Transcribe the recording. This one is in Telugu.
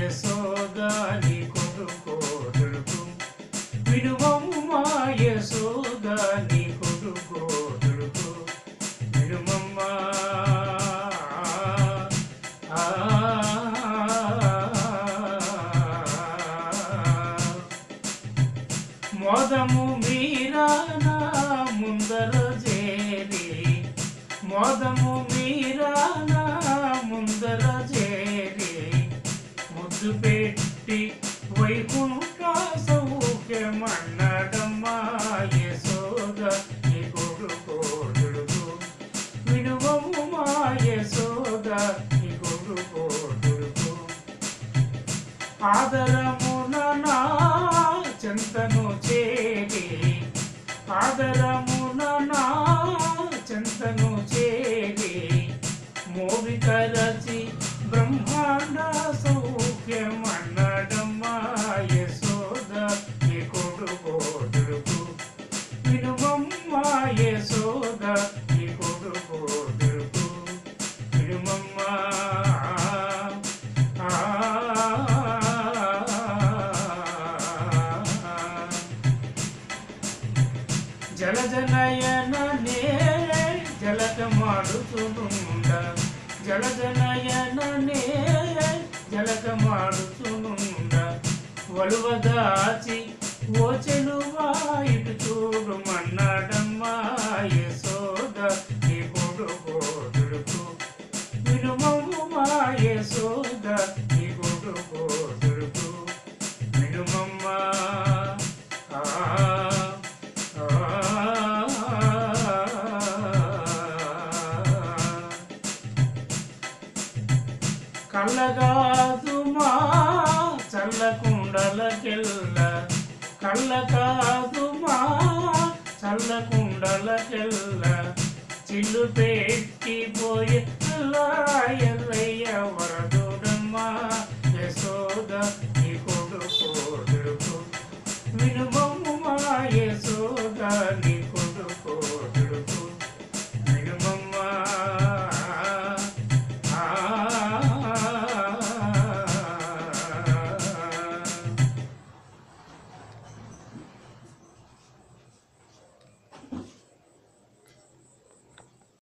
యశోదా నీ కొడుకో దుడుకు వినుమమ్మా యశోదా నీ కొడుకో దుడుకు వినుమమ్మా మోదము మీరానా ముందర చేరి. మోదము మీరానా ముద్దు పెట్టి వైకుంఠ సౌఖ్యమన్నడమ్మా యశోద నీ కొడుకో వినువము మా యశోద నీ కొడుకో ఆదరమున నా చింతను చేరి ఆదరమున నా చింతను చేరి మోవికరచి బ్రహ్మాండ సౌఖ్యమన్నడమ్మా యశోద నీ కొడుకో దుడుకు యశోద నీ కొడుకో దుడుకు జలజనయన నే జలక మాడుతుండ జలజన జలక మాడుచునుండ వలువదాచి ఓ చెలువా ఇటు చూడు మన్నాడమ్మా యశోద. నీ కొడుకో దుడుకు వినుమము మా యశోద. కళ్ళగాదుమా చల్లకుండలకెల్ల కళ్ళకాదుమా చల్లకుండలకెల్ల చిల్లు పెట్టిపోయే వరదుడమ్మా యశోద నీ కొడుకు వినుమమ్మ యశో